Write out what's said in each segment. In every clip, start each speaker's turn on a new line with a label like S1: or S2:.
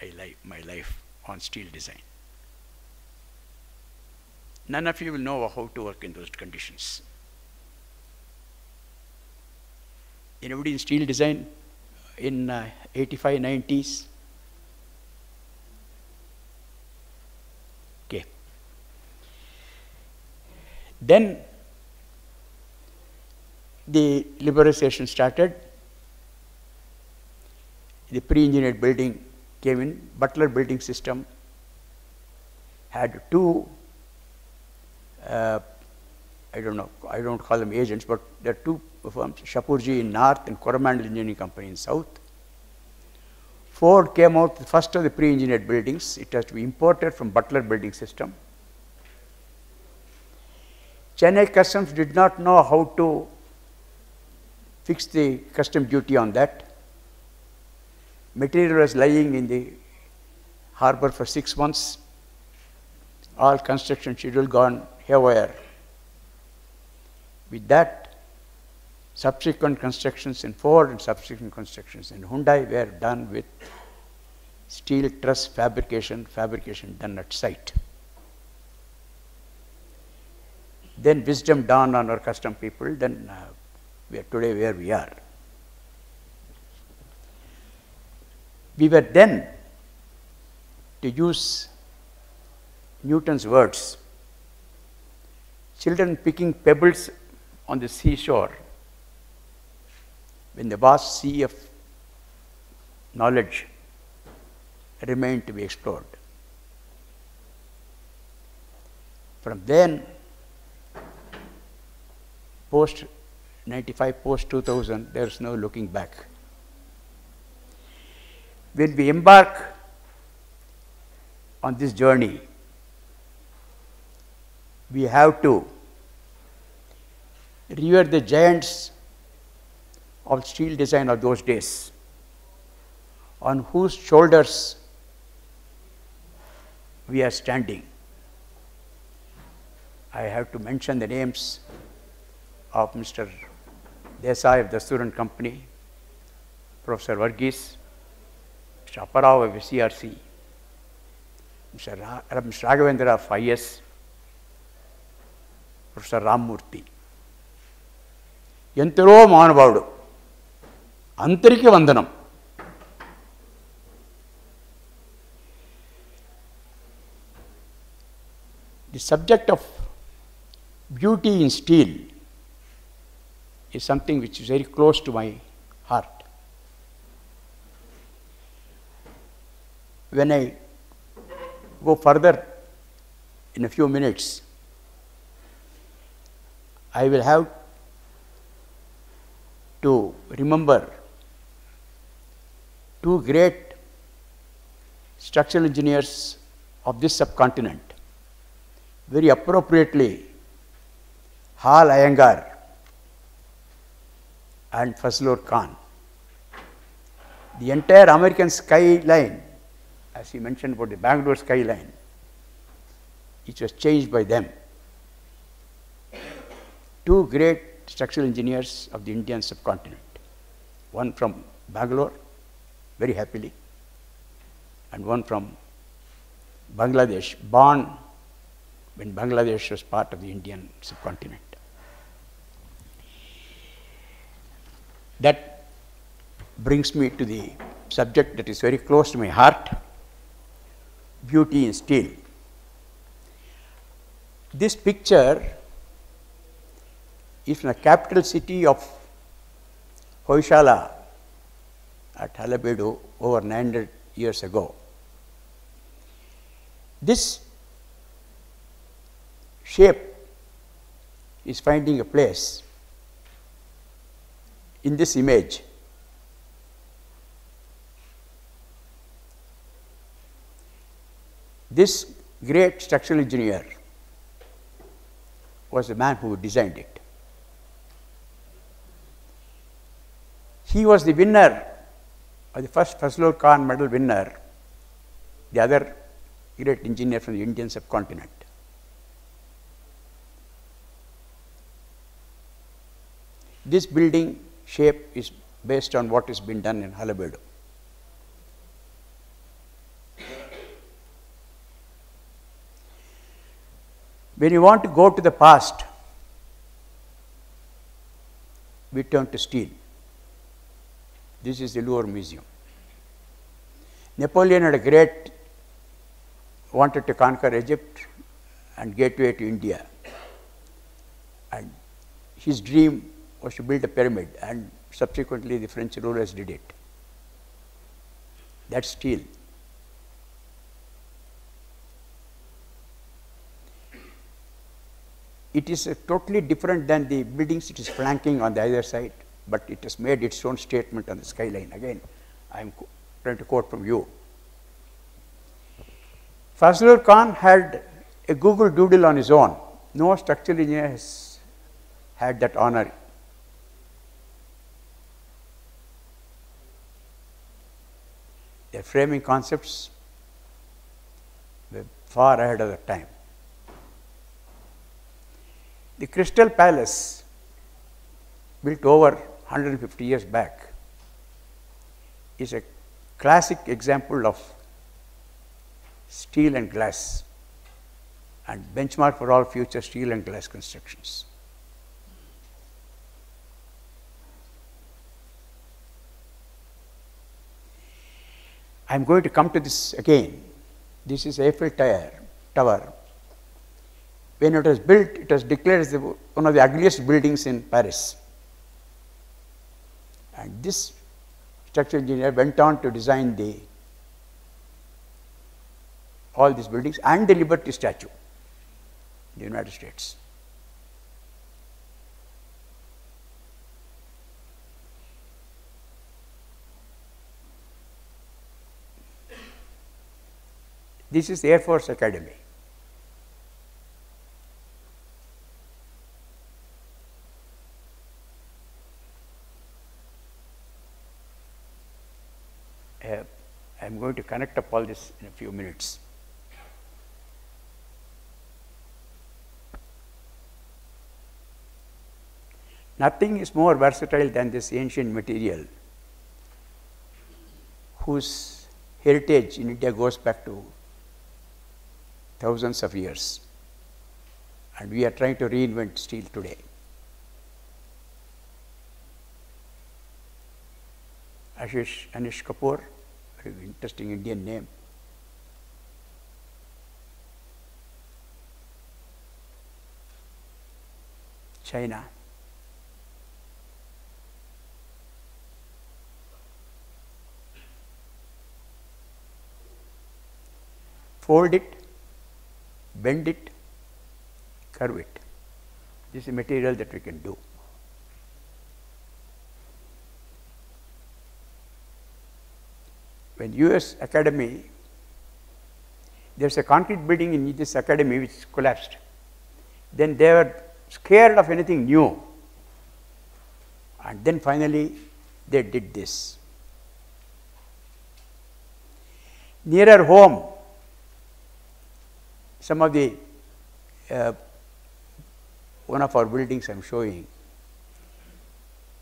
S1: I live my life on steel design. None of you will know how to work in those conditions. Anybody in steel design in uh, 85, 90s? Okay. Then the liberalization started. The pre-engineered building came in. Butler building system had two, uh, I don't know, I don't call them agents, but there are two firms, Shapoorji in north and Coromandel Engineering Company in south. Ford came out first of the pre-engineered buildings. It has to be imported from Butler building system. Chennai Customs did not know how to fix the custom duty on that. Material was lying in the harbor for six months. All construction schedule gone haywire. With that, subsequent constructions in Ford and subsequent constructions in Hyundai were done with steel truss fabrication, fabrication done at site. Then wisdom dawned on our custom people, then uh, we are today where we are. We were then, to use Newton's words, children picking pebbles on the seashore when the vast sea of knowledge remained to be explored. From then, post 95, post 2000, there is no looking back. When we embark on this journey, we have to revere the giants of steel design of those days, on whose shoulders we are standing. I have to mention the names of Mr. Desai of the Student Company, Professor Varghese, Mr. Aparao of CRC, Mr. Ra- Mr. Raghavendra of IS, Professor Rammurthy. ఎంతరో మానవాడు అంతరికి వందనం The subject of beauty in steel is something which is very close to my heart. When I go further in a few minutes, I will have to remember two great structural engineers of this subcontinent very appropriately Hal Iyengar and Fazlur Khan. The entire American skyline, as he mentioned about the Bangalore skyline, it was changed by them. Two great structural engineers of the Indian subcontinent, one from Bangalore, very happily, and one from Bangladesh, born when Bangladesh was part of the Indian subcontinent. That brings me to the subject that is very close to my heart beauty in steel. This picture is from the capital city of Hoysala at Halebedu over 900 years ago. This shape is finding a place in this image. This great structural engineer was the man who designed it. He was the winner, of the first Fazlur Khan medal winner, the other great engineer from the Indian subcontinent. This building shape is based on what has been done in Halebedu. When you want to go to the past, we turn to steel. This is the Louvre Museum. Napoleon had a great, wanted to conquer Egypt and gateway to India. And his dream was to build a pyramid, and subsequently the French rulers did it. That's steel. It is totally different than the buildings it is flanking on the other side, but it has made its own statement on the skyline. Again, I am trying to quote from you. Fazlur Khan had a Google Doodle on his own. No structural engineer has had that honor. Their framing concepts were far ahead of the time. The Crystal Palace, built over 150 years back, is a classic example of steel and glass and benchmark for all future steel and glass constructions. I am going to come to this again. This is Eiffel Tower. When it was built, it was declared as the, one of the ugliest buildings in Paris. And this structural engineer went on to design the all these buildings and the Liberty Statue in the United States. This is the Air Force Academy. Uh, I am going to connect up all this in a few minutes. Nothing is more versatile than this ancient material whose heritage in India goes back to thousands of years. And we are trying to reinvent steel today. Ashish Anish Kapoor, interesting Indian name. China. Fold it, bend it, curve it. This is material that we can do. When US Academy, there's a concrete building in this academy which collapsed. Then they were scared of anything new. And then finally they did this. Nearer home, some of the uh, one of our buildings I am showing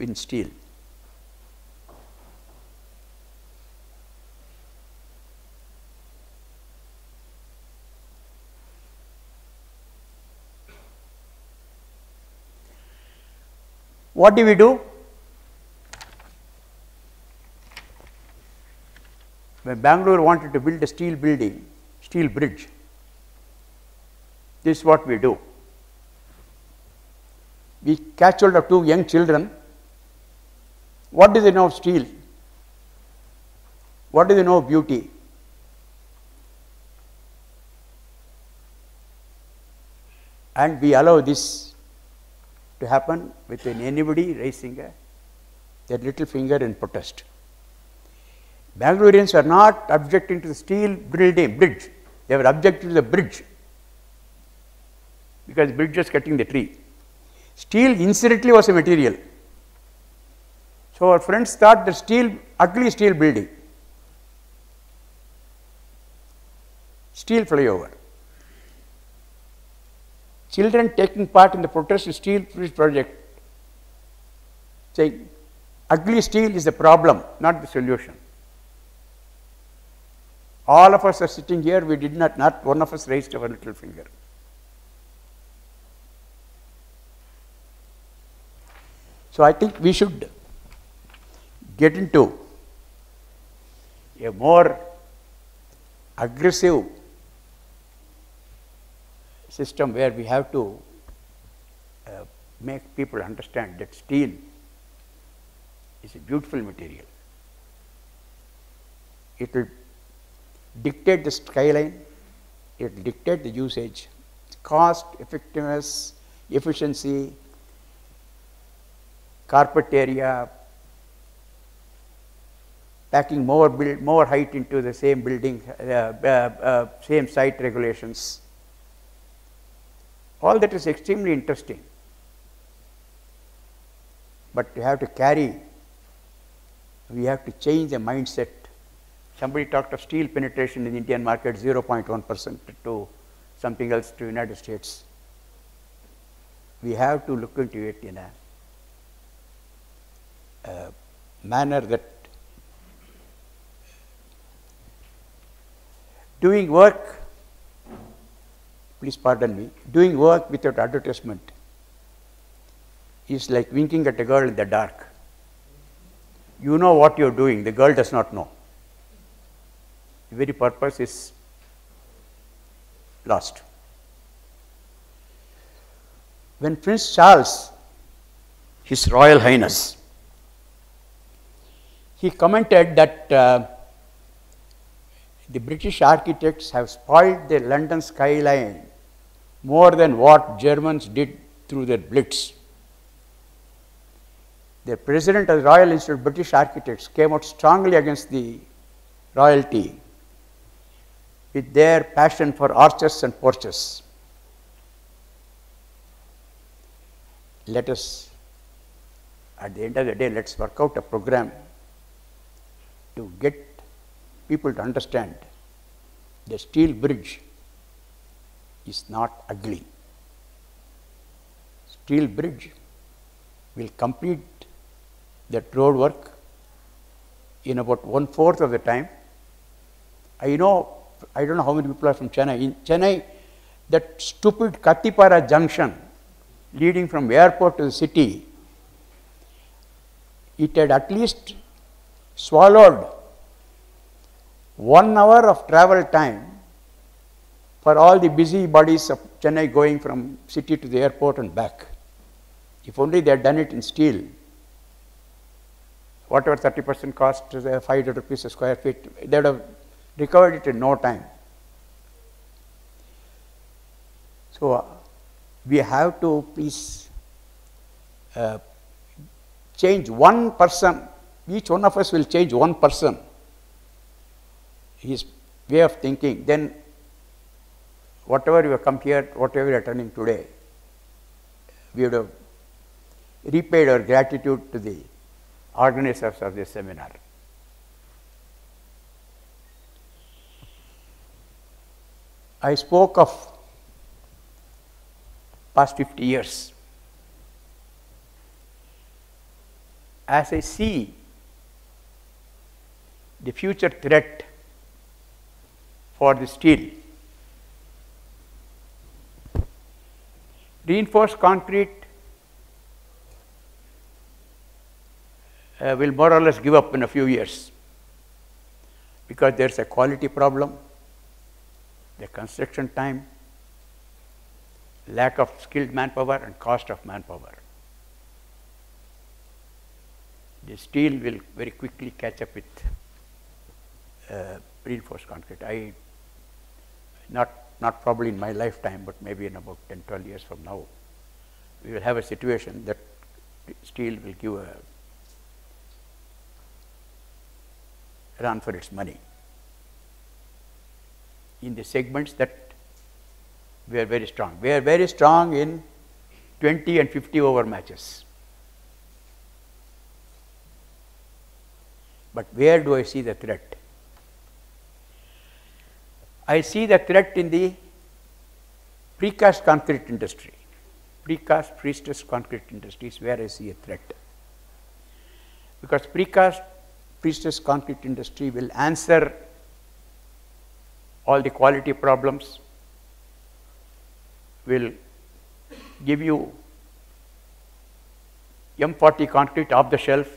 S1: in steel. What do we do? When Bangalore wanted to build a steel building, steel bridge, this is what we do. We catch hold of two young children. What do they know of steel? What do they know of beauty? And we allow this to happen within anybody raising a, their little finger in protest. Bangaloreans are not objecting to the steel building bridge, they were objecting to the bridge because bridge was cutting the tree. Steel incidentally was a material. So our friends thought the steel, ugly steel building, steel flyover children taking part in the protest steel project saying ugly steel is the problem, not the solution. All of us are sitting here, we did not, not one of us raised our little finger. So I think we should get into a more aggressive system where we have to uh, make people understand that steel is a beautiful material. It will dictate the skyline, it will dictate the usage, cost, effectiveness, efficiency, carpet area, packing more build, more height into the same building, uh, uh, uh, same site regulations. All that is extremely interesting. But you have to carry, we have to change the mindset. Somebody talked of steel penetration in the Indian market 0.1 percent to something else to United States. We have to look into it in a manner that doing work, please pardon me, doing work without advertisement is like winking at a girl in the dark. You know what you're doing, the girl does not know. The very purpose is lost. When Prince Charles, His Royal Highness, he commented that uh, the British architects have spoiled the London skyline more than what Germans did through their Blitz. The president of the Royal Institute of British Architects came out strongly against the royalty with their passion for arches and porches. Let us, at the end of the day, let us work out a program to get people to understand the steel bridge is not ugly. Steel bridge will complete that road work in about one fourth of the time. I know, I don't know how many people are from Chennai. In Chennai, that stupid Kathipara junction leading from airport to the city, it had at least swallowed one hour of travel time for all the busy bodies of Chennai going from city to the airport and back. If only they had done it in steel, whatever 30 percent cost, uh, 500 rupees a square feet, they would have recovered it in no time. So, uh, we have to please uh, change one person, each one of us will change one person, his way of thinking, then whatever you have come here, whatever you are turning today, we would have repaid our gratitude to the organizers of this seminar. I spoke of past 50 years. As I see the future threat for the steel, reinforced concrete uh, will more or less give up in a few years because there is a quality problem, the construction time, lack of skilled manpower and cost of manpower. The steel will very quickly catch up with uh, reinforced concrete. I not not probably in my lifetime, but maybe in about 10, 12 years from now, we will have a situation that steel will give a run for its money in the segments that we are very strong. We are very strong in 20 and 50 over matches. But where do I see the threat? I see the threat in the precast concrete industry. Precast, pre-stressed concrete industry is where I see a threat. Because precast, pre-stressed concrete industry will answer all the quality problems, will give you M40 concrete off the shelf.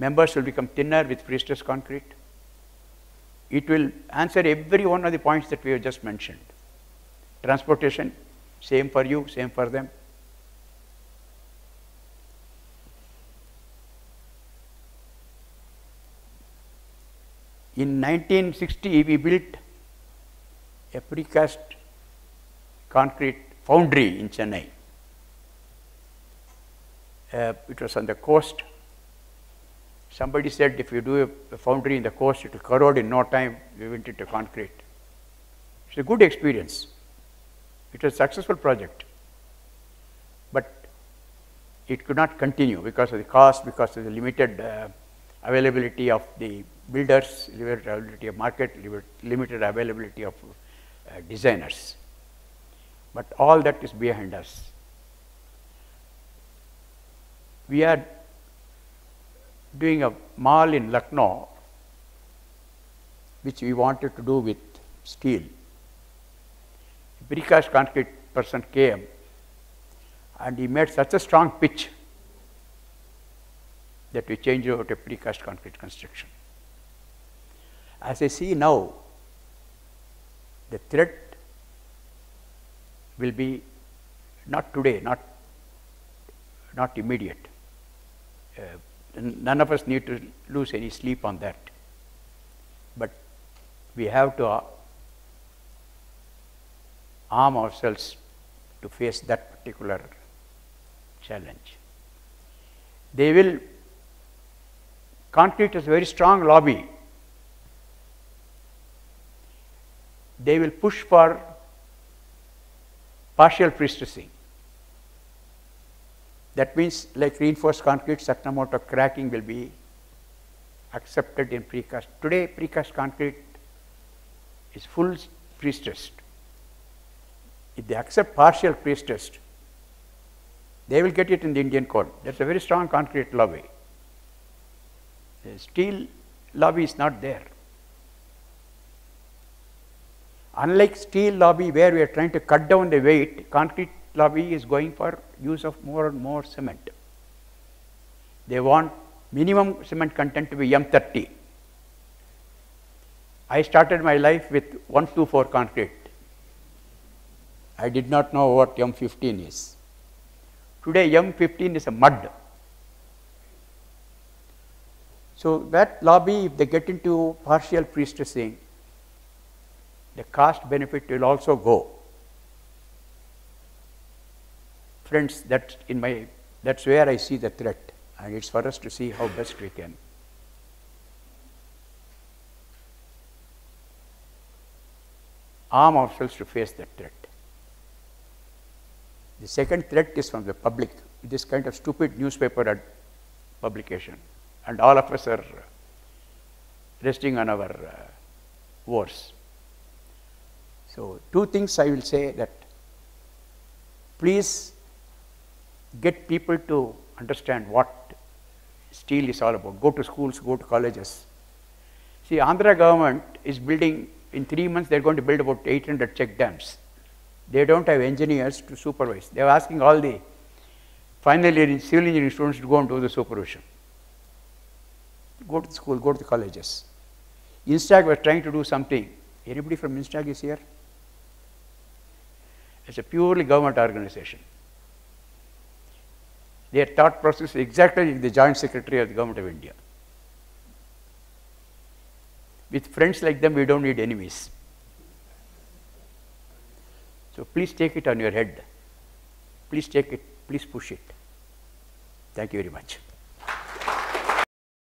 S1: Members will become thinner with pre-stressed concrete. It will answer every one of the points that we have just mentioned. Transportation, same for you, same for them. In 1960, we built a precast concrete foundry in Chennai. Uh, it was on the coast. Somebody said if you do a, foundry in the coast, it will corrode in no time. We went into concrete. It's a good experience. It was a successful project. But it could not continue because of the cost, because of the limited uh, availability of the builders, limited availability of market, limited availability of uh, designers. But all that is behind us. We are doing a mall in Lucknow, which we wanted to do with steel. Precast concrete person came and he made such a strong pitch that we changed over to precast concrete construction. As I see now, the threat will be not today, not, not immediate. Uh, none of us need to lose any sleep on that. But we have to uh, arm ourselves to face that particular challenge. They will, concrete is a very strong lobby. They will push for partial pre-stressing. That means like reinforced concrete, certain amount of cracking will be accepted in precast. Today precast concrete is full pre-stressed. If they accept partial pre-stressed, they will get it in the Indian code. That's a very strong concrete lobby. The steel lobby is not there. Unlike steel lobby where we are trying to cut down the weight, concrete lobby is going for use of more and more cement. They want minimum cement content to be M30. I started my life with 124 concrete. I did not know what M15 is. Today M15 is a mud. So that lobby, if they get into partial pre-stressing, the cost benefit will also go. Friends, that's in my that's where I see the threat, and it's for us to see how best we can. Arm ourselves to face that threat. The second threat is from the public, this kind of stupid newspaper publication, and all of us are resting on our uh, wars. So, two things I will say that please get people to understand what steel is all about. Go to schools, go to colleges. See, Andhra government is building, in three months, they are going to build about 800 check dams. They don't have engineers to supervise. They are asking all the final year civil engineering students to go and do the supervision. Go to the school, go to the colleges. INSDAG was trying to do something. Anybody from INSDAG is here? It's a purely government organization. Their thought process exactly like the Joint Secretary of the Government of India. With friends like them, we don't need enemies. So please take it on your head. Please take it, please push it. Thank you very much.